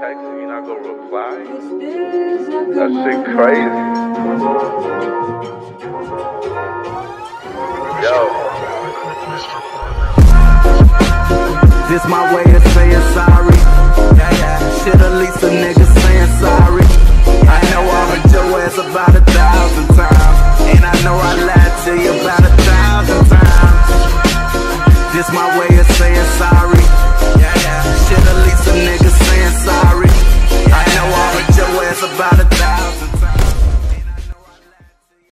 text and you're not gonna reply? That shit crazy. Yo. This my way of saying sorry. Yeah, yeah. Shit, at least a nigga saying sorry. I know I've been your ass about a thousand times. And I know I lied to you about a thousand times. This my way of saying sorry. lot of